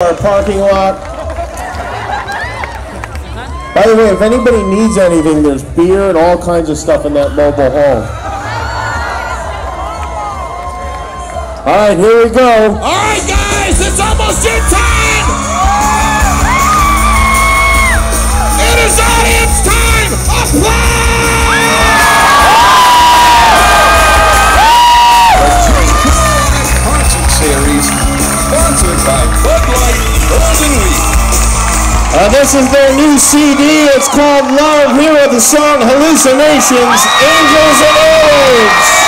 our parking lot. By the way, if anybody needs anything, there's beer and all kinds of stuff in that mobile home. All right, here we go. All right, guys, it's almost your time. This is their new CD. It's called Love. Here are the song Hallucinations, Angels and Airwaves.